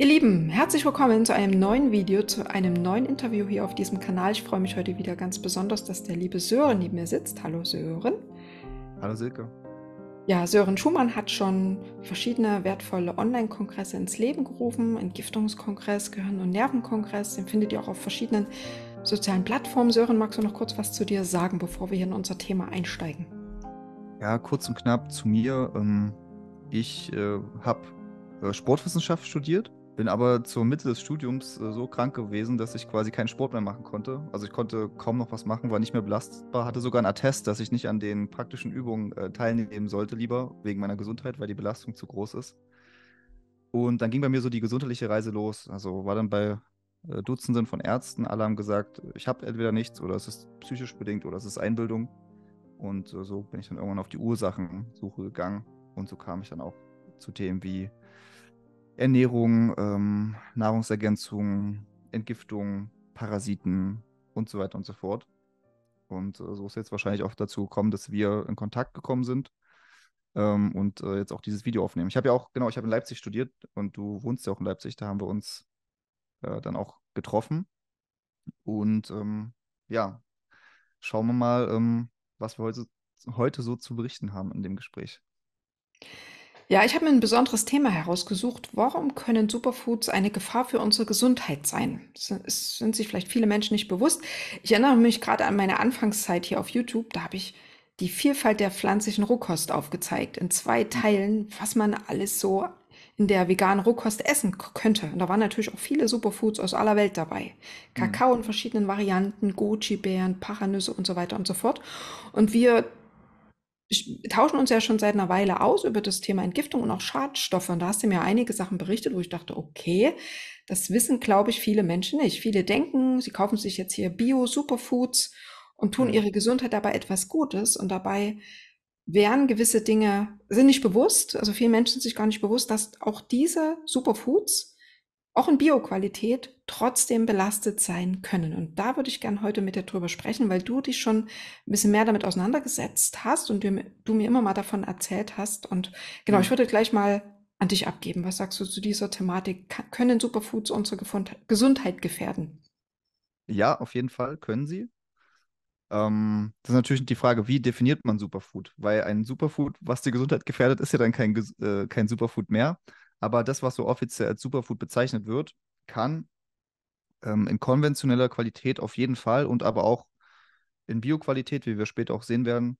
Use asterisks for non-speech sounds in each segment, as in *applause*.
Ihr Lieben, herzlich willkommen zu einem neuen Video, zu einem neuen Interview hier auf diesem Kanal. Ich freue mich heute wieder ganz besonders, dass der liebe Sören neben mir sitzt. Hallo Sören. Hallo Silke. Ja, Sören Schumann hat schon verschiedene wertvolle Online-Kongresse ins Leben gerufen. Entgiftungskongress, Gehirn- und Nervenkongress, den findet ihr auch auf verschiedenen sozialen Plattformen. Sören, magst du noch kurz was zu dir sagen, bevor wir hier in unser Thema einsteigen? Ja, kurz und knapp zu mir. Ähm, ich äh, habe äh, Sportwissenschaft studiert, bin aber zur Mitte des Studiums äh, so krank gewesen, dass ich quasi keinen Sport mehr machen konnte. Also ich konnte kaum noch was machen, war nicht mehr belastbar, hatte sogar einen Attest, dass ich nicht an den praktischen Übungen äh, teilnehmen sollte, lieber wegen meiner Gesundheit, weil die Belastung zu groß ist. Und dann ging bei mir so die gesundheitliche Reise los. Also war dann bei äh, Dutzenden von Ärzten, alle haben gesagt, ich habe entweder nichts oder es ist psychisch bedingt oder es ist Einbildung. Und äh, so bin ich dann irgendwann auf die Ursachensuche gegangen. Und so kam ich dann auch zu Themen wie Ernährung, ähm, Nahrungsergänzung, Entgiftung, Parasiten und so weiter und so fort. Und äh, so ist jetzt wahrscheinlich auch dazu gekommen, dass wir in Kontakt gekommen sind ähm, und äh, jetzt auch dieses Video aufnehmen. Ich habe ja auch, genau, ich habe in Leipzig studiert und du wohnst ja auch in Leipzig, da haben wir uns äh, dann auch getroffen. Und ähm, ja, schauen wir mal, ähm, was wir heute, heute so zu berichten haben in dem Gespräch. Ja, ich habe mir ein besonderes Thema herausgesucht. Warum können Superfoods eine Gefahr für unsere Gesundheit sein? Das sind sich vielleicht viele Menschen nicht bewusst. Ich erinnere mich gerade an meine Anfangszeit hier auf YouTube. Da habe ich die Vielfalt der pflanzlichen Rohkost aufgezeigt, in zwei Teilen, was man alles so in der veganen Rohkost essen könnte. Und da waren natürlich auch viele Superfoods aus aller Welt dabei. Kakao in verschiedenen Varianten, Goji-Beeren, Paranüsse und so weiter und so fort. Und wir tauschen uns ja schon seit einer Weile aus über das Thema Entgiftung und auch Schadstoffe. Und da hast du mir einige Sachen berichtet, wo ich dachte, okay, das wissen, glaube ich, viele Menschen nicht. Viele denken, sie kaufen sich jetzt hier Bio-Superfoods und tun ihre Gesundheit dabei etwas Gutes und dabei wären gewisse Dinge, sind nicht bewusst, also viele Menschen sind sich gar nicht bewusst, dass auch diese Superfoods auch in Bioqualität trotzdem belastet sein können. Und da würde ich gerne heute mit dir drüber sprechen, weil du dich schon ein bisschen mehr damit auseinandergesetzt hast und du, du mir immer mal davon erzählt hast. Und genau, mhm. ich würde gleich mal an dich abgeben. Was sagst du zu dieser Thematik? Können Superfoods unsere Gesundheit gefährden? Ja, auf jeden Fall können sie. Ähm, das ist natürlich die Frage, wie definiert man Superfood? Weil ein Superfood, was die Gesundheit gefährdet, ist ja dann kein, äh, kein Superfood mehr. Aber das, was so offiziell als Superfood bezeichnet wird, kann ähm, in konventioneller Qualität auf jeden Fall und aber auch in Bioqualität, wie wir später auch sehen werden,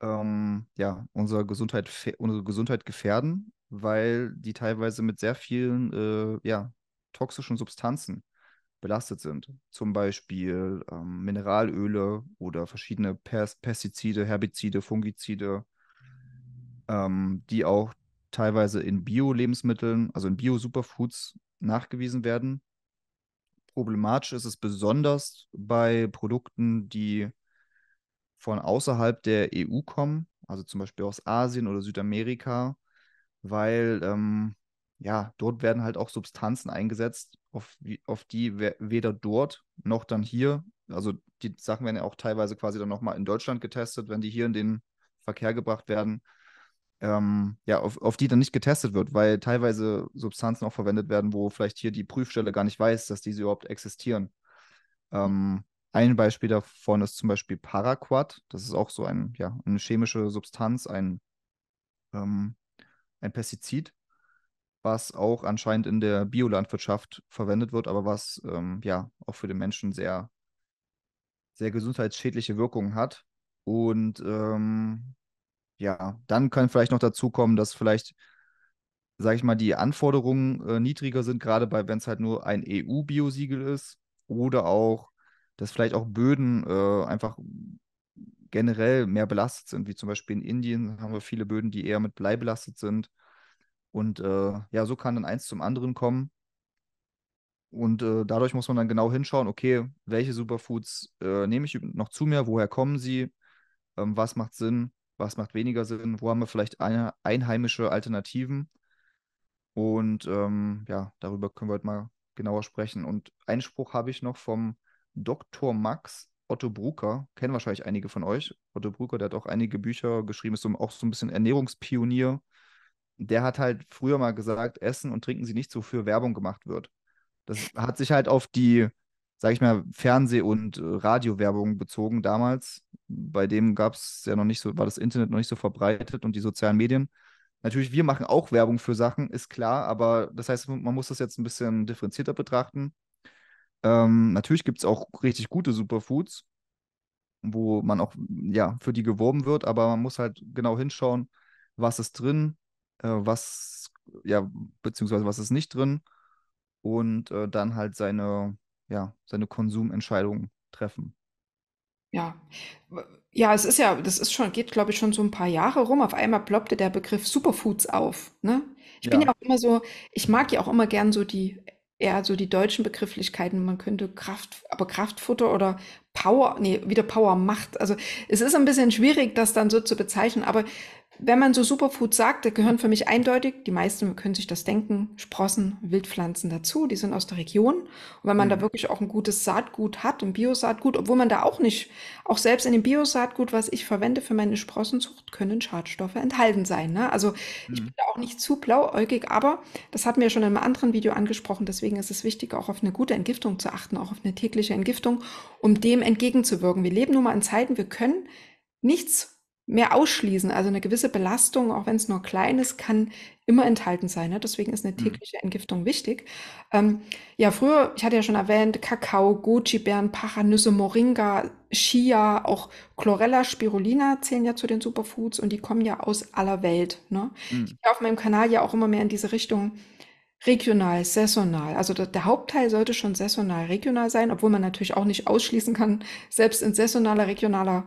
ähm, ja, unsere Gesundheit, unsere Gesundheit gefährden, weil die teilweise mit sehr vielen äh, ja, toxischen Substanzen belastet sind. Zum Beispiel ähm, Mineralöle oder verschiedene Pers Pestizide, Herbizide, Fungizide, ähm, die auch teilweise in Bio-Lebensmitteln, also in Bio-Superfoods nachgewiesen werden. Problematisch ist es besonders bei Produkten, die von außerhalb der EU kommen, also zum Beispiel aus Asien oder Südamerika, weil ähm, ja, dort werden halt auch Substanzen eingesetzt, auf, auf die weder dort noch dann hier, also die Sachen werden ja auch teilweise quasi dann nochmal in Deutschland getestet, wenn die hier in den Verkehr gebracht werden, ähm, ja, auf, auf die dann nicht getestet wird, weil teilweise Substanzen auch verwendet werden, wo vielleicht hier die Prüfstelle gar nicht weiß, dass diese überhaupt existieren. Ähm, ein Beispiel davon ist zum Beispiel Paraquat. Das ist auch so ein, ja, eine chemische Substanz, ein, ähm, ein Pestizid, was auch anscheinend in der Biolandwirtschaft verwendet wird, aber was ähm, ja auch für den Menschen sehr, sehr gesundheitsschädliche Wirkungen hat. Und ähm, ja, dann kann vielleicht noch dazu kommen, dass vielleicht, sage ich mal, die Anforderungen äh, niedriger sind, gerade bei, wenn es halt nur ein EU-Biosiegel ist oder auch, dass vielleicht auch Böden äh, einfach generell mehr belastet sind, wie zum Beispiel in Indien haben wir viele Böden, die eher mit Blei belastet sind. Und äh, ja, so kann dann eins zum anderen kommen. Und äh, dadurch muss man dann genau hinschauen, okay, welche Superfoods äh, nehme ich noch zu mir, woher kommen sie, ähm, was macht Sinn was macht weniger Sinn, wo haben wir vielleicht eine, einheimische Alternativen. Und ähm, ja, darüber können wir heute mal genauer sprechen. Und einen Spruch habe ich noch vom Dr. Max Otto Brucker, kennen wahrscheinlich einige von euch. Otto Brucker, der hat auch einige Bücher geschrieben, ist auch so ein bisschen Ernährungspionier der hat halt früher mal gesagt, essen und trinken Sie nicht so für Werbung gemacht wird. Das hat sich halt auf die, sag ich mal, Fernseh- und äh, Radiowerbung bezogen damals. Bei dem gab es ja noch nicht so, war das Internet noch nicht so verbreitet und die sozialen Medien. Natürlich, wir machen auch Werbung für Sachen, ist klar, aber das heißt, man muss das jetzt ein bisschen differenzierter betrachten. Ähm, natürlich gibt es auch richtig gute Superfoods, wo man auch ja, für die geworben wird, aber man muss halt genau hinschauen, was ist drin, äh, was, ja, beziehungsweise was ist nicht drin und äh, dann halt seine, ja, seine Konsumentscheidungen treffen. Ja. Ja, es ist ja, das ist schon, geht, glaube ich, schon so ein paar Jahre rum. Auf einmal ploppte der Begriff Superfoods auf, ne? Ich bin ja Ja. auch immer so, ich mag ja auch immer gern so die, eher so die deutschen Begrifflichkeiten. Man könnte Kraft, aber Kraftfutter oder Power, nee, wieder Power macht. Also es ist ein bisschen schwierig, das dann so zu bezeichnen, aber wenn man so Superfoods sagt, da gehören für mich eindeutig, die meisten können sich das denken, Sprossen, Wildpflanzen dazu, die sind aus der Region. Und wenn man da Mhm. wirklich auch ein gutes Saatgut hat, ein Biosaatgut, obwohl man da auch nicht, auch selbst in dem Biosaatgut, was ich verwende für meine Sprossenzucht, können Schadstoffe enthalten sein. Ne? Also ich bin Mhm. da auch nicht zu blauäugig, aber das hatten wir schon in einem anderen Video angesprochen, deswegen ist es wichtig, auch auf eine gute Entgiftung zu achten, auch auf eine tägliche Entgiftung, um dem entgegenzuwirken. Wir leben nun mal in Zeiten, wir können nichts mehr ausschließen. Also eine gewisse Belastung, auch wenn es nur klein ist, kann immer enthalten sein. Ne? Deswegen ist eine Mhm. tägliche Entgiftung wichtig. Ähm, ja, früher, ich hatte ja schon erwähnt, Kakao, Goji-Beeren, Paranüsse, Moringa, Chia, auch Chlorella, Spirulina zählen ja zu den Superfoods und die kommen ja aus aller Welt. Ne? Ich Mhm. gehe auf meinem Kanal ja auch immer mehr in diese Richtung regional, saisonal. Also der, der Hauptteil sollte schon saisonal, regional sein, obwohl man natürlich auch nicht ausschließen kann, selbst in saisonaler, regionaler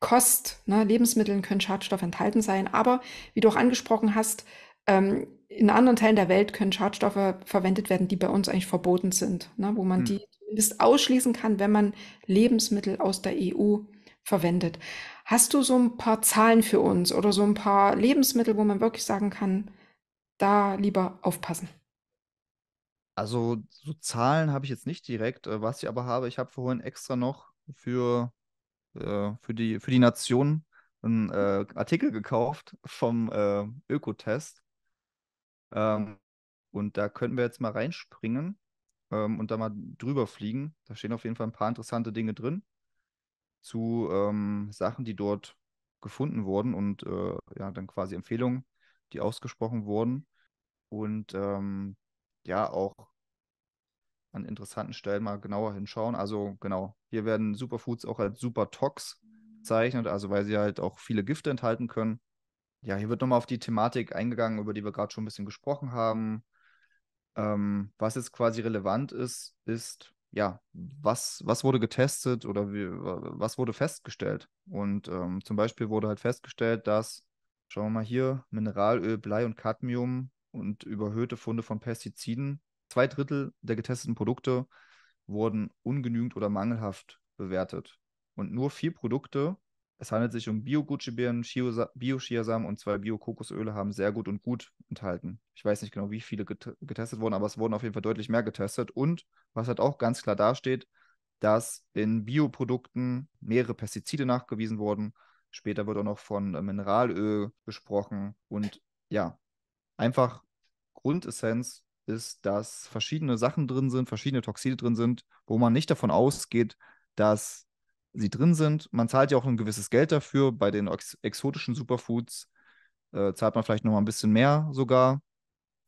Kost, ne, Lebensmitteln können Schadstoffe enthalten sein, aber wie du auch angesprochen hast, ähm, in anderen Teilen der Welt können Schadstoffe verwendet werden, die bei uns eigentlich verboten sind, ne, wo man Mhm. die zumindest ausschließen kann, wenn man Lebensmittel aus der EU verwendet. Hast du so ein paar Zahlen für uns oder so ein paar Lebensmittel, wo man wirklich sagen kann, da lieber aufpassen? Also so Zahlen habe ich jetzt nicht direkt. äh, Was ich aber habe, ich habe vorhin extra noch für, äh, für die, für die Nation einen äh, Artikel gekauft vom äh, Ökotest. Ähm, und da könnten wir jetzt mal reinspringen ähm, und da mal drüber fliegen. Da stehen auf jeden Fall ein paar interessante Dinge drin zu ähm, Sachen, die dort gefunden wurden und äh, ja, dann quasi Empfehlungen, die ausgesprochen wurden. Und ähm, ja, auch an interessanten Stellen mal genauer hinschauen. Also genau, hier werden Superfoods auch als Supertox bezeichnet, also weil sie halt auch viele Gifte enthalten können. Ja, hier wird nochmal auf die Thematik eingegangen, über die wir gerade schon ein bisschen gesprochen haben. Ähm, was jetzt quasi relevant ist, ist, ja, was, was wurde getestet oder wie, was wurde festgestellt? Und ähm, zum Beispiel wurde halt festgestellt, dass, schauen wir mal hier, Mineralöl, Blei und Cadmium und überhöhte Funde von Pestiziden, zwei Drittel der getesteten Produkte wurden ungenügend oder mangelhaft bewertet. Und nur vier Produkte es handelt sich um Bio-Gucci-Beeren, Bio-Chiasamen und zwei Bio-Kokosöle haben sehr gut und gut enthalten. Ich weiß nicht genau, wie viele get getestet wurden, aber es wurden auf jeden Fall deutlich mehr getestet. Und was halt auch ganz klar dasteht, dass in Bioprodukten mehrere Pestizide nachgewiesen wurden. Später wird auch noch von äh, Mineralöl gesprochen. Und ja, einfach Grundessenz ist, dass verschiedene Sachen drin sind, verschiedene Toxine drin sind, wo man nicht davon ausgeht, dass sie drin sind. Man zahlt ja auch ein gewisses Geld dafür. Bei den ex exotischen Superfoods äh, zahlt man vielleicht noch mal ein bisschen mehr sogar.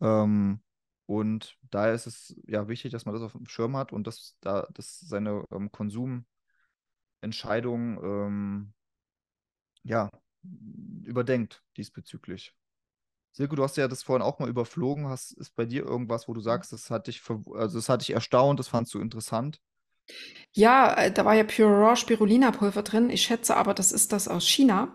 Ähm, und daher ist es ja wichtig, dass man das auf dem Schirm hat und dass, da, dass seine ähm, Konsumentscheidung ähm, ja, überdenkt diesbezüglich. Silke, du hast ja das vorhin auch mal überflogen. Hast, ist bei dir irgendwas, wo du sagst, das hat dich, also das hat dich erstaunt, das fandst du interessant? Ja, äh, da war ja Pure Raw Spirulina-Pulver drin. Ich schätze aber, das ist das aus China.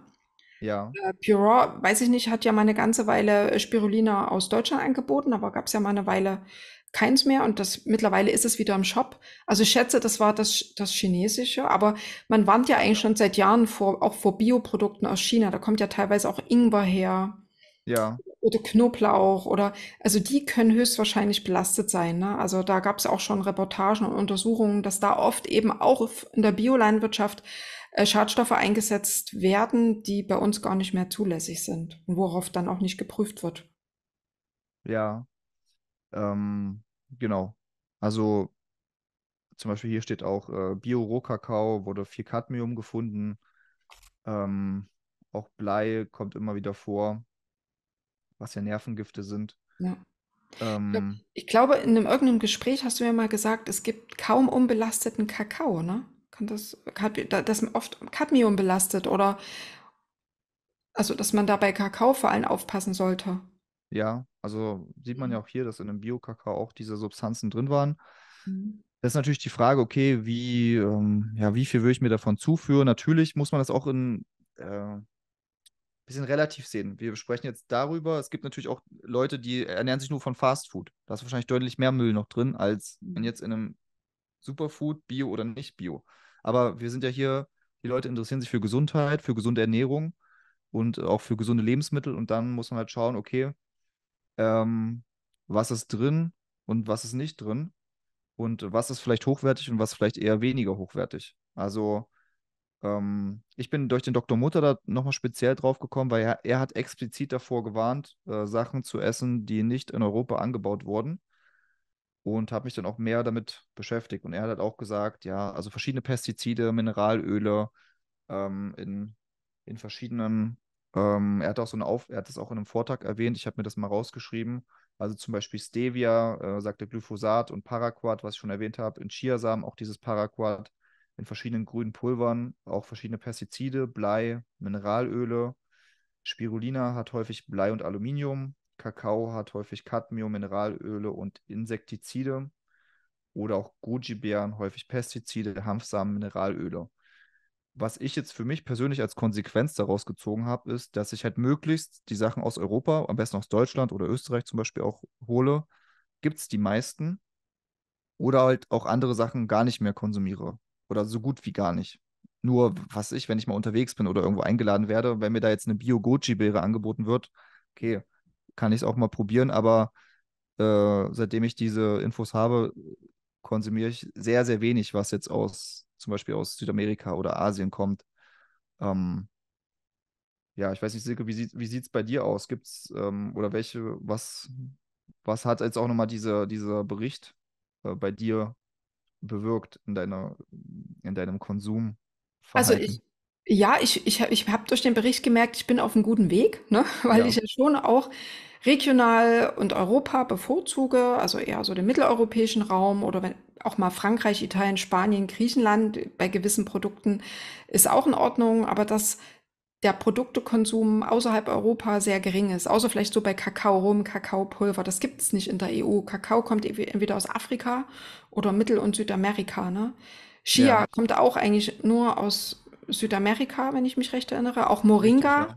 Ja, Äh, Pure Raw, weiß ich nicht, hat ja mal eine ganze Weile äh, Spirulina aus Deutschland angeboten, aber gab es ja mal eine Weile keins mehr und das mittlerweile ist es wieder im Shop. Also ich schätze, das war das, das Chinesische, aber man warnt ja eigentlich schon seit Jahren vor, auch vor Bioprodukten aus China. Da kommt ja teilweise auch Ingwer her ja, oder Knoblauch oder also die können höchstwahrscheinlich belastet sein. Ne? Also da gab es auch schon Reportagen und Untersuchungen, dass da oft eben auch in der Biolandwirtschaft äh, Schadstoffe eingesetzt werden, die bei uns gar nicht mehr zulässig sind und worauf dann auch nicht geprüft wird. Ja, ähm, genau. Also zum Beispiel hier steht auch äh, Bio-Rohkakao, wurde viel Cadmium gefunden. Ähm, auch Blei kommt immer wieder vor, was ja Nervengifte sind. Ja. Ähm, ich glaube, in 'nem irgendeinem Gespräch hast du mir mal gesagt, es gibt kaum unbelasteten Kakao, ne? Kann das das oft Cadmium belastet oder also, dass man da bei Kakao vor allem aufpassen sollte. ja, also sieht man ja auch hier, dass in dem Bio-Kakao auch diese Substanzen drin waren. Mhm. Das ist natürlich die Frage, okay, wie, ähm, ja, wie viel würde ich mir davon zuführen? Natürlich muss man das auch in äh, bisschen relativ sehen. Wir sprechen jetzt darüber. Es gibt natürlich auch Leute, die ernähren sich nur von Fast Food. Da ist wahrscheinlich deutlich mehr Müll noch drin, als wenn jetzt in einem Superfood, Bio oder nicht Bio. Aber wir sind ja hier, die Leute interessieren sich für Gesundheit, für gesunde Ernährung und auch für gesunde Lebensmittel. Und dann muss man halt schauen, okay, ähm, was ist drin und was ist nicht drin und was ist vielleicht hochwertig und was vielleicht eher weniger hochwertig. Also ähm, ich bin durch den Dr. Mutter da nochmal speziell drauf gekommen, weil er, er hat explizit davor gewarnt, äh, Sachen zu essen, die nicht in Europa angebaut wurden und habe mich dann auch mehr damit beschäftigt. Und er hat halt auch gesagt, ja, also verschiedene Pestizide, Mineralöle ähm, in, in verschiedenen, ähm, er hat auch so eine Auf, er hat das auch in einem Vortrag erwähnt, ich habe mir das mal rausgeschrieben. Also zum Beispiel Stevia, äh, sagte Glyphosat und Paraquat, was ich schon erwähnt habe, in Chiasamen auch dieses Paraquat, in verschiedenen grünen Pulvern, auch verschiedene Pestizide, Blei, Mineralöle. Spirulina hat häufig Blei und Aluminium. Kakao hat häufig Cadmium, Mineralöle und Insektizide. Oder auch Goji-Beeren, häufig Pestizide, Hanfsamen, Mineralöle. Was ich jetzt für mich persönlich als Konsequenz daraus gezogen habe, ist, dass ich halt möglichst die Sachen aus Europa, am besten aus Deutschland oder Österreich zum Beispiel auch hole. Gibt es die meisten oder halt auch andere Sachen gar nicht mehr konsumiere. Oder so gut wie gar nicht. Nur, was ich, wenn ich mal unterwegs bin oder irgendwo eingeladen werde, wenn mir da jetzt eine Bio-Goji-Beere angeboten wird, okay, kann ich es auch mal probieren, aber äh, seitdem ich diese Infos habe, konsumiere ich sehr, sehr wenig, was jetzt aus, zum Beispiel aus Südamerika oder Asien kommt. Ähm, ja, ich weiß nicht, Silke, wie sieht wie sieht's bei dir aus? Gibt's, ähm, oder welche, was, was hat jetzt auch nochmal diese, dieser Bericht äh, bei dir bewirkt in deiner, in deinem Also ich, ja, ich, ich, ich habe durch den Bericht gemerkt, ich bin auf einem guten Weg, ne? *laughs* Weil ich Ja, ja schon auch regional und Europa bevorzuge, also eher so den mitteleuropäischen Raum oder wenn auch mal Frankreich, Italien, Spanien, Griechenland bei gewissen Produkten ist auch in Ordnung, aber dass der Produktekonsum außerhalb Europa sehr gering ist, außer vielleicht so bei Kakao, Rum, Kakaopulver, das gibt es nicht in der EU. Kakao kommt entweder aus Afrika oder Mittel- und Südamerika, ne? ja, Chia kommt auch eigentlich nur aus Südamerika, wenn ich mich recht erinnere. Auch Moringa, ja.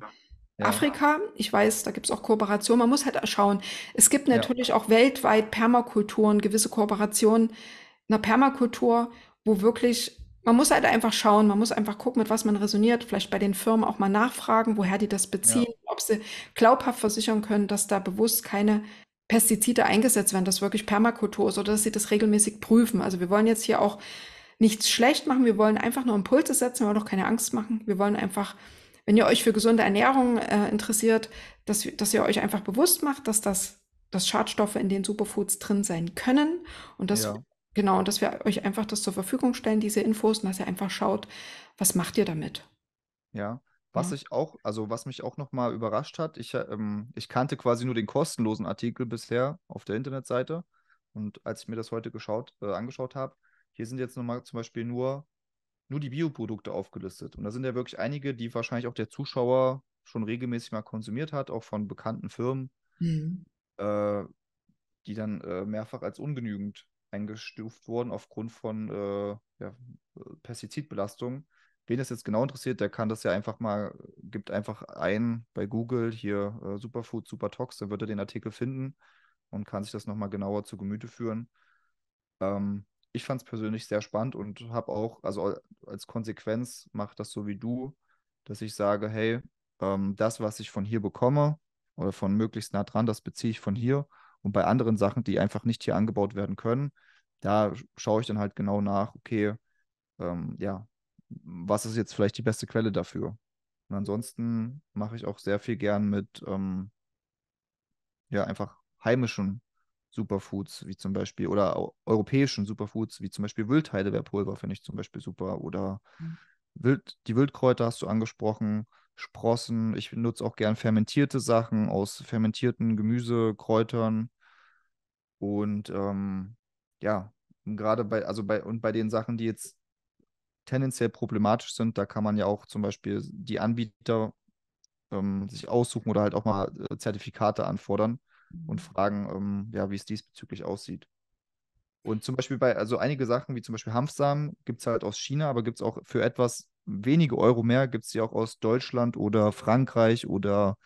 Ja, Afrika. Ich weiß, da gibt es auch Kooperationen. Man muss halt schauen. Es gibt ja, natürlich auch weltweit Permakulturen, gewisse Kooperationen in der Permakultur, wo wirklich, man muss halt einfach schauen, man muss einfach gucken, mit was man resoniert. Vielleicht bei den Firmen auch mal nachfragen, woher die das ja, beziehen, ob sie glaubhaft versichern können, dass da bewusst keine Pestizide eingesetzt werden, dass wirklich Permakultur ist oder dass sie das regelmäßig prüfen. Also wir wollen jetzt hier auch nichts schlecht machen. Wir wollen einfach nur Impulse setzen. Wir wollen auch keine Angst machen. Wir wollen einfach, wenn ihr euch für gesunde Ernährung äh, interessiert, dass, dass ihr euch einfach bewusst macht, dass das, dass Schadstoffe in den Superfoods drin sein können und dass, ja, genau, und dass wir euch einfach das zur Verfügung stellen, diese Infos, und dass ihr einfach schaut, was macht ihr damit? ja. Was Ja. ich auch, also was mich auch nochmal überrascht hat, ich, äh, ähm, ich kannte quasi nur den kostenlosen Artikel bisher auf der Internetseite. Und als ich mir das heute geschaut, äh, angeschaut habe, hier sind jetzt nochmal zum Beispiel nur, nur die Bioprodukte aufgelistet. Und da sind ja wirklich einige, die wahrscheinlich auch der Zuschauer schon regelmäßig mal konsumiert hat, auch von bekannten Firmen. Mhm. Äh, die dann äh, mehrfach als ungenügend eingestuft wurden aufgrund von äh, ja, Pestizidbelastung. Wen das jetzt genau interessiert, der kann das ja einfach mal, gibt einfach ein bei Google hier äh, Superfood, Supertox, dann wird er den Artikel finden und kann sich das nochmal genauer zu Gemüte führen. Ähm, ich fand es persönlich sehr spannend und habe auch, also als Konsequenz mache das so wie du, dass ich sage, hey, ähm, das, was ich von hier bekomme oder von möglichst nah dran, das beziehe ich von hier. Und bei anderen Sachen, die einfach nicht hier angebaut werden können, da schaue ich dann halt genau nach, okay, ähm, ja, was ist jetzt vielleicht die beste Quelle dafür? Und ansonsten mache ich auch sehr viel gern mit, ähm, ja, einfach heimischen Superfoods, wie zum Beispiel, oder europäischen Superfoods, wie zum Beispiel Wildheidelbeerpulver, finde ich zum Beispiel super. Oder mhm. Wild, die Wildkräuter hast du angesprochen, Sprossen. Ich nutze auch gern fermentierte Sachen aus fermentierten Gemüsekräutern. Und ähm, ja, gerade bei, also bei, und bei den Sachen, die jetzt tendenziell problematisch sind, da kann man ja auch zum Beispiel die Anbieter ähm, sich aussuchen oder halt auch mal äh, Zertifikate anfordern und mhm. fragen, ähm, ja, wie es diesbezüglich aussieht. Und zum Beispiel bei, also einige Sachen, wie zum Beispiel Hanfsamen, gibt es halt aus China, aber gibt es auch für etwas wenige Euro mehr, gibt es die auch aus Deutschland oder Frankreich oder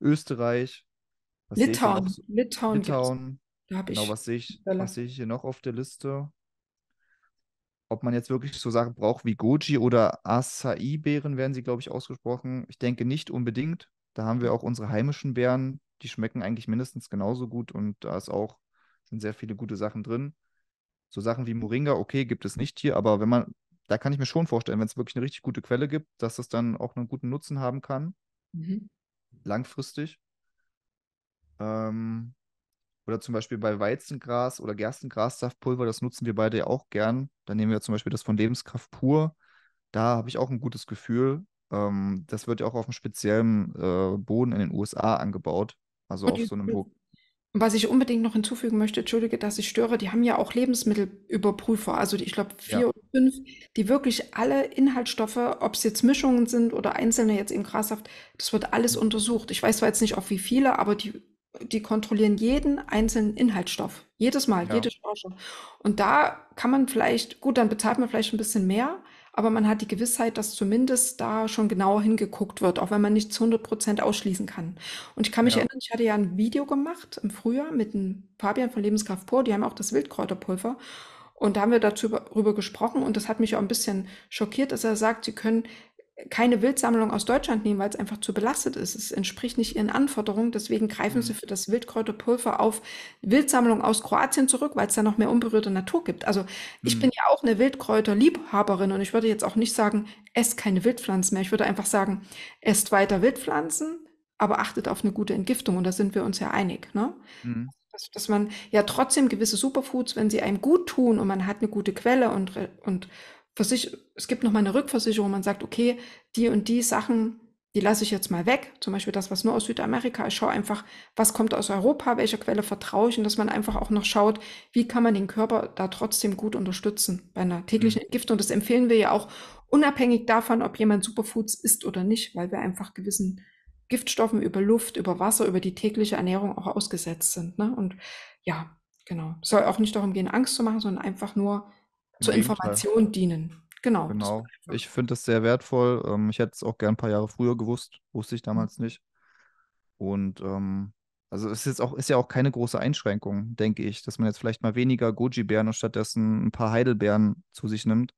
Österreich. Was Litauen. So? Litauen. Litauen. Da habe genau, ich. Genau, was sehe ich, was sehe ich hier noch auf der Liste? Ob man jetzt wirklich so Sachen braucht wie Goji oder Acai-Beeren, werden sie, glaube ich, ausgesprochen. Ich denke nicht unbedingt. Da haben wir auch unsere heimischen Beeren, die schmecken eigentlich mindestens genauso gut und da ist auch, sind sehr viele gute Sachen drin. So Sachen wie Moringa, okay, gibt es nicht hier, aber wenn man, da kann ich mir schon vorstellen, wenn es wirklich eine richtig gute Quelle gibt, dass das dann auch einen guten Nutzen haben kann. Mhm. Langfristig. Ähm, oder zum Beispiel bei Weizengras oder Gerstengrassaftpulver, das nutzen wir beide ja auch gern. Da nehmen wir zum Beispiel das von Lebenskraft pur. Da habe ich auch ein gutes Gefühl. Ähm, das wird ja auch auf einem speziellen äh, Boden in den USA angebaut. Also auf so einem, was ich unbedingt noch hinzufügen möchte, entschuldige, dass ich störe, die haben ja auch Lebensmittelüberprüfer, also die, ich glaube vier ja. oder fünf, die wirklich alle Inhaltsstoffe, ob es jetzt Mischungen sind oder einzelne jetzt im Grassaft, das wird alles untersucht. Ich weiß zwar jetzt nicht auf wie viele, aber die, die kontrollieren jeden einzelnen Inhaltsstoff. Jedes Mal, ja. jede Charge. Und da kann man vielleicht, gut, dann bezahlt man vielleicht ein bisschen mehr, aber man hat die Gewissheit, dass zumindest da schon genauer hingeguckt wird, auch wenn man nicht zu 100 Prozent ausschließen kann. Und ich kann mich ja. erinnern, ich hatte ja ein Video gemacht im Frühjahr mit dem Fabian von Lebenskraft Pur, die haben auch das Wildkräuterpulver. Und da haben wir darüber gesprochen und das hat mich auch ein bisschen schockiert, dass er sagt, sie können keine Wildsammlung aus Deutschland nehmen, weil es einfach zu belastet ist. Es entspricht nicht ihren Anforderungen. Deswegen greifen mhm. sie für das Wildkräuterpulver auf Wildsammlung aus Kroatien zurück, weil es da noch mehr unberührte Natur gibt. Also ich mhm. bin ja auch eine Wildkräuterliebhaberin und ich würde jetzt auch nicht sagen, esst keine Wildpflanzen mehr. Ich würde einfach sagen, esst weiter Wildpflanzen, aber achtet auf eine gute Entgiftung. Und da sind wir uns ja einig. Ne? Mhm. Dass, dass man ja trotzdem gewisse Superfoods, wenn sie einem gut tun und man hat eine gute Quelle und, und Versich es gibt noch mal eine Rückversicherung, man sagt, okay, die und die Sachen, die lasse ich jetzt mal weg. Zum Beispiel das, was nur aus Südamerika. Ich schaue einfach, was kommt aus Europa, welcher Quelle vertraue ich und dass man einfach auch noch schaut, wie kann man den Körper da trotzdem gut unterstützen bei einer täglichen mhm. Entgiftung. Das empfehlen wir ja auch unabhängig davon, ob jemand Superfoods isst oder nicht, weil wir einfach gewissen Giftstoffen über Luft, über Wasser, über die tägliche Ernährung auch ausgesetzt sind. Ne? Und ja, genau. Es soll auch nicht darum gehen, Angst zu machen, sondern einfach nur zur Information dienen. Genau. Genau. Ich finde das sehr wertvoll. Ähm, ich hätte es auch gern ein paar Jahre früher gewusst, wusste ich mhm. damals nicht. Und ähm, also es ist, auch, ist ja auch keine große Einschränkung, denke ich, dass man jetzt vielleicht mal weniger Goji-Beeren und stattdessen ein paar Heidelbeeren zu sich nimmt.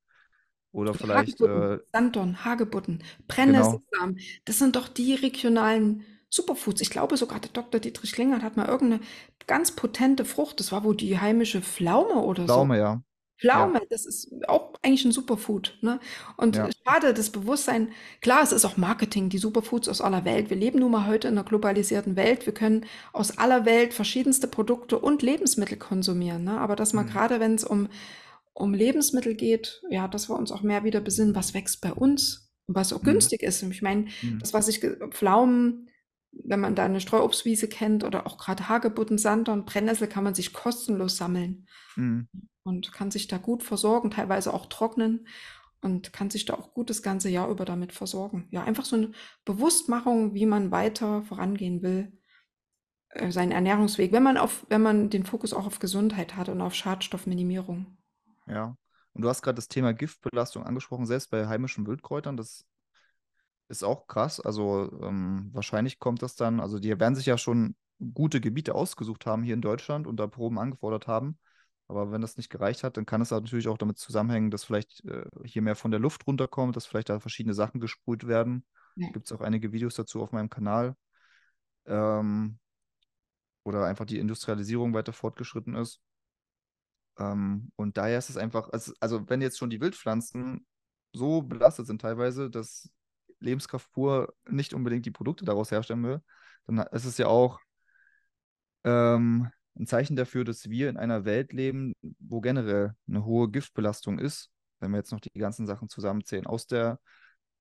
Oder vielleicht. Hagebutten, äh, Sanddorn, Hagebutten, Brennnesselsamen. Genau. Das sind doch die regionalen Superfoods. Ich glaube sogar, der Dr. Dietrich Klingert hat mal irgendeine ganz potente Frucht. Das war wohl die heimische Pflaume oder Pflaume, so. ja. Pflaume, ja. das ist auch eigentlich ein Superfood. Ne? Und ja. schade, das Bewusstsein, klar, es ist auch Marketing, die Superfoods aus aller Welt. Wir leben nun mal heute in einer globalisierten Welt. Wir können aus aller Welt verschiedenste Produkte und Lebensmittel konsumieren. Ne? Aber dass man mhm. gerade, wenn es um, um Lebensmittel geht, ja, dass wir uns auch mehr wieder besinnen, was wächst bei uns und was auch mhm. günstig ist. Ich meine, mhm. das, was ich, Pflaumen, wenn man da eine Streuobstwiese kennt oder auch gerade Hagebutten, Sander und Brennnessel, kann man sich kostenlos sammeln. Und kann sich da gut versorgen, teilweise auch trocknen und kann sich da auch gut das ganze Jahr über damit versorgen. Ja, einfach so eine Bewusstmachung, wie man weiter vorangehen will, äh, seinen Ernährungsweg, wenn man auf, wenn man den Fokus auch auf Gesundheit hat und auf Schadstoffminimierung. Ja, und du hast gerade das Thema Giftbelastung angesprochen, selbst bei heimischen Wildkräutern, das ist auch krass. Also ähm, wahrscheinlich kommt das dann, also die werden sich ja schon gute Gebiete ausgesucht haben hier in Deutschland und da Proben angefordert haben. Aber wenn das nicht gereicht hat, dann kann es natürlich auch damit zusammenhängen, dass vielleicht äh, hier mehr von der Luft runterkommt, dass vielleicht da verschiedene Sachen gesprüht werden. Ja. Gibt es auch einige Videos dazu auf meinem Kanal. Ähm, oder einfach die Industrialisierung weiter fortgeschritten ist. Ähm, und daher ist es einfach, also, also wenn jetzt schon die Wildpflanzen so belastet sind teilweise, dass Lebenskraft pur nicht unbedingt die Produkte daraus herstellen will, dann ist es ja auch ähm, ein Zeichen dafür, dass wir in einer Welt leben, wo generell eine hohe Giftbelastung ist, wenn wir jetzt noch die ganzen Sachen zusammenzählen. Aus der,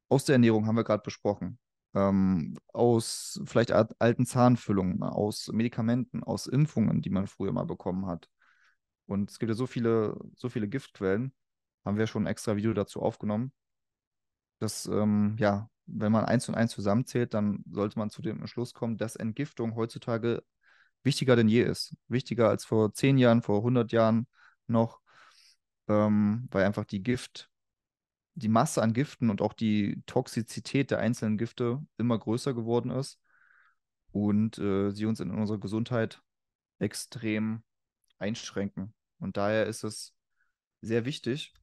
aus der Ernährung haben wir gerade besprochen. Ähm, aus vielleicht alten Zahnfüllungen, aus Medikamenten, aus Impfungen, die man früher mal bekommen hat. Und es gibt ja so viele, so viele Giftquellen, haben wir schon ein extra Video dazu aufgenommen, dass, ähm, ja, wenn man eins und eins zusammenzählt, dann sollte man zu dem Schluss kommen, dass Entgiftung heutzutage wichtiger denn je ist. Wichtiger als vor zehn Jahren, vor 100 Jahren noch, ähm, weil einfach die Gift, die Masse an Giften und auch die Toxizität der einzelnen Gifte immer größer geworden ist und äh, sie uns in unserer Gesundheit extrem einschränken. Und daher ist es sehr wichtig,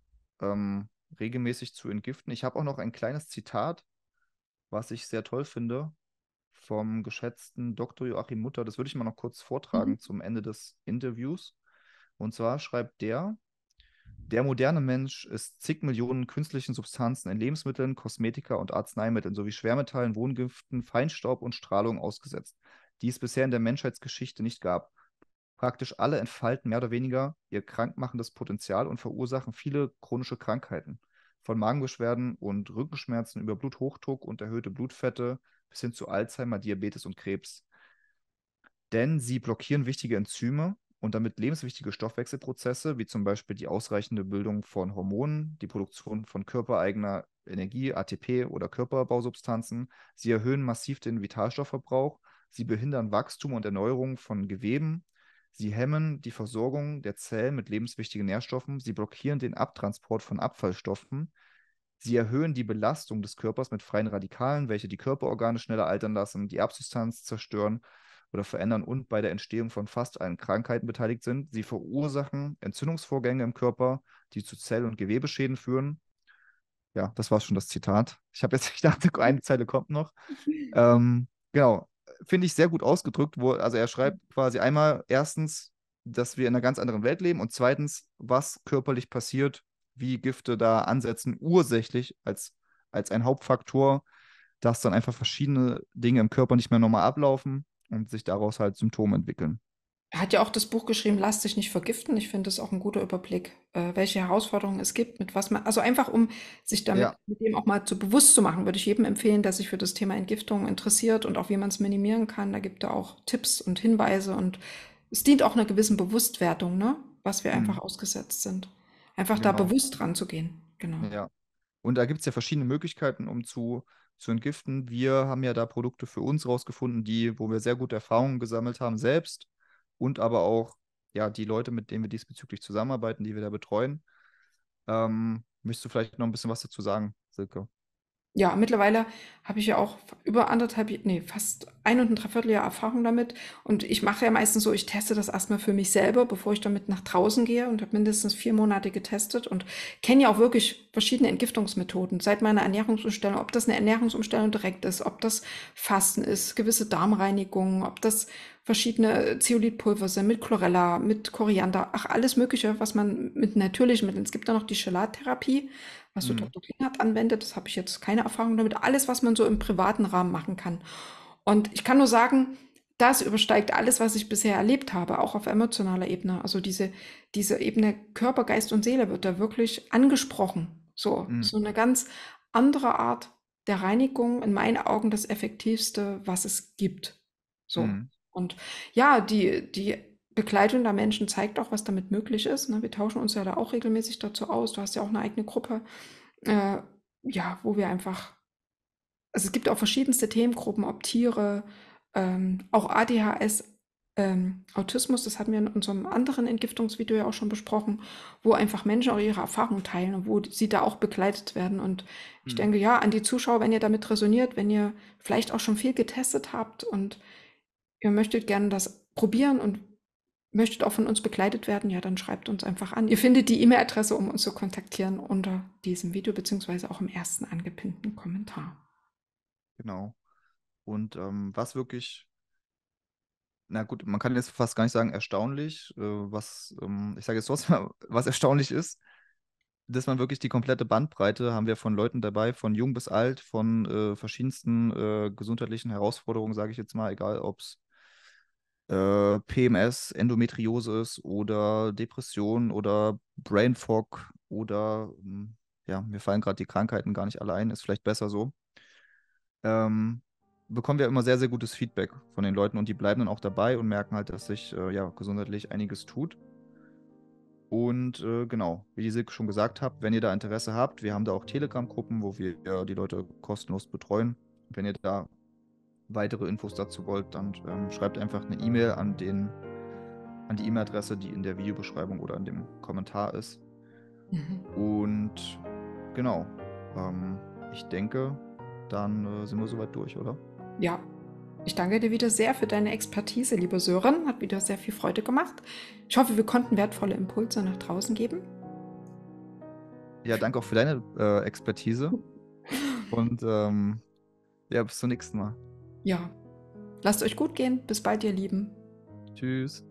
ähm, regelmäßig zu entgiften. Ich habe auch noch ein kleines Zitat, was ich sehr toll finde, vom geschätzten Dr. Joachim Mutter. Das würde ich mal noch kurz vortragen mhm. zum Ende des Interviews. Und zwar schreibt der, der moderne Mensch ist zig Millionen künstlichen Substanzen in Lebensmitteln, Kosmetika und Arzneimitteln sowie Schwermetallen, Wohngiften, Feinstaub und Strahlung ausgesetzt, die es bisher in der Menschheitsgeschichte nicht gab. Praktisch alle entfalten mehr oder weniger ihr krankmachendes Potenzial und verursachen viele chronische Krankheiten. Von Magenbeschwerden und Rückenschmerzen über Bluthochdruck und erhöhte Blutfette bis hin zu Alzheimer, Diabetes und Krebs. Denn sie blockieren wichtige Enzyme und damit lebenswichtige Stoffwechselprozesse, wie zum Beispiel die ausreichende Bildung von Hormonen, die Produktion von körpereigener Energie, ATP oder Körperbausubstanzen. Sie erhöhen massiv den Vitalstoffverbrauch. Sie behindern Wachstum und Erneuerung von Geweben. Sie hemmen die Versorgung der Zellen mit lebenswichtigen Nährstoffen. Sie blockieren den Abtransport von Abfallstoffen. Sie erhöhen die Belastung des Körpers mit freien Radikalen, welche die Körperorgane schneller altern lassen, die Erbsubstanz zerstören oder verändern und bei der Entstehung von fast allen Krankheiten beteiligt sind. Sie verursachen Entzündungsvorgänge im Körper, die zu Zell- und Gewebeschäden führen. Ja, das war schon das Zitat. Ich habe jetzt, *laughs* ich dachte, eine *laughs* Zeile kommt noch. Ähm, genau, finde ich sehr gut ausgedrückt, wo, also er schreibt quasi einmal erstens, dass wir in einer ganz anderen Welt leben und zweitens, was körperlich passiert, wie Gifte da ansetzen, ursächlich als, als ein Hauptfaktor, dass dann einfach verschiedene Dinge im Körper nicht mehr normal ablaufen und sich daraus halt Symptome entwickeln. Er hat ja auch das Buch geschrieben, Lass dich nicht vergiften. Ich finde das auch ein guter Überblick, äh, welche Herausforderungen es gibt, mit was man, also einfach um sich damit ja. mit dem auch mal zu bewusst zu machen, würde ich jedem empfehlen, der sich für das Thema Entgiftung interessiert und auch wie man es minimieren kann. Da gibt er auch Tipps und Hinweise und es dient auch einer gewissen Bewusstwertung, ne? was wir mhm. einfach ausgesetzt sind. Einfach genau. da bewusst dran zu gehen. Genau. Ja. Und da gibt es ja verschiedene Möglichkeiten, um zu, zu entgiften. Wir haben ja da Produkte für uns rausgefunden, die, wo wir sehr gute Erfahrungen gesammelt haben, selbst und aber auch ja, die Leute, mit denen wir diesbezüglich zusammenarbeiten, die wir da betreuen. Ähm, möchtest du vielleicht noch ein bisschen was dazu sagen, Silke? Ja, mittlerweile habe ich ja auch über anderthalb, nee, fast ein und ein Dreivierteljahr Erfahrung damit. Und ich mache ja meistens so, ich teste das erstmal für mich selber, bevor ich damit nach draußen gehe und habe mindestens vier Monate getestet und kenne ja auch wirklich verschiedene Entgiftungsmethoden seit meiner Ernährungsumstellung, ob das eine Ernährungsumstellung direkt ist, ob das Fasten ist, gewisse Darmreinigungen, ob das verschiedene Zeolithpulver sind mit Chlorella, mit Koriander, ach, alles Mögliche, was man mit natürlichen Mitteln, es gibt da noch die Gelattherapie, was so mhm. Dr. Klinghardt anwendet, das habe ich jetzt keine Erfahrung damit. Alles, was man so im privaten Rahmen machen kann. Und ich kann nur sagen, das übersteigt alles, was ich bisher erlebt habe, auch auf emotionaler Ebene. Also diese, diese Ebene Körper, Geist und Seele wird da wirklich angesprochen. So, mhm. so eine ganz andere Art der Reinigung, in meinen Augen das effektivste, was es gibt. So. Mhm. Und ja, die, die Begleitung der Menschen zeigt auch, was damit möglich ist. Ne? Wir tauschen uns ja da auch regelmäßig dazu aus. Du hast ja auch eine eigene Gruppe, äh, ja, wo wir einfach, also es gibt auch verschiedenste Themengruppen, ob Tiere, ähm, auch ADHS, ähm, Autismus, das hatten wir in unserem anderen Entgiftungsvideo ja auch schon besprochen, wo einfach Menschen auch ihre Erfahrungen teilen und wo sie da auch begleitet werden. Und ich hm. denke, ja, an die Zuschauer, wenn ihr damit resoniert, wenn ihr vielleicht auch schon viel getestet habt und ihr möchtet gerne das probieren und möchtet auch von uns begleitet werden, ja, dann schreibt uns einfach an. Ihr findet die E-Mail-Adresse, um uns zu kontaktieren, unter diesem Video, beziehungsweise auch im ersten angepinnten Kommentar. Genau. Und ähm, was wirklich, na gut, man kann jetzt fast gar nicht sagen erstaunlich, äh, was, ähm, ich sage jetzt trotzdem, *laughs* was erstaunlich ist, dass man wirklich die komplette Bandbreite haben wir von Leuten dabei, von jung bis alt, von äh, verschiedensten äh, gesundheitlichen Herausforderungen, sage ich jetzt mal, egal ob es äh, PMS, Endometriosis oder Depression oder Brain Fog oder hm, ja, mir fallen gerade die Krankheiten gar nicht alle ein, ist vielleicht besser so. Ähm, bekommen wir immer sehr, sehr gutes Feedback von den Leuten und die bleiben dann auch dabei und merken halt, dass sich äh, ja gesundheitlich einiges tut. Und äh, genau, wie Silke schon gesagt hat, wenn ihr da Interesse habt, wir haben da auch Telegram-Gruppen, wo wir äh, die Leute kostenlos betreuen. Wenn ihr da weitere Infos dazu wollt, dann ähm, schreibt einfach eine E-Mail an den an die E-Mail-Adresse, die in der Videobeschreibung oder in dem Kommentar ist. Mhm. Und genau, ähm, ich denke, dann äh, sind wir soweit durch, oder? Ja, ich danke dir wieder sehr für deine Expertise, liebe Sören. Hat wieder sehr viel Freude gemacht. Ich hoffe, wir konnten wertvolle Impulse nach draußen geben. Ja, danke auch für deine äh, Expertise. *laughs* Und ähm, ja, bis zum nächsten Mal. Ja. Lasst euch gut gehen. Bis bald, ihr Lieben. Tschüss.